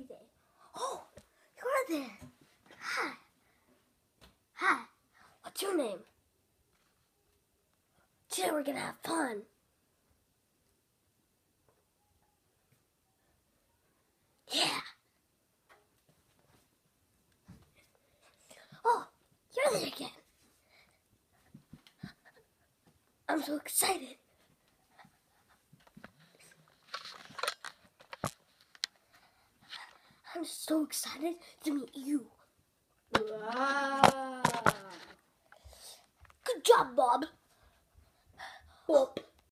day. Oh, you're there. Hi. Hi. What's your name? Today we're gonna have fun. Yeah. Oh, you're there again. I'm so excited. I'm so excited to meet you. Wow. Good job, Bob. Boop.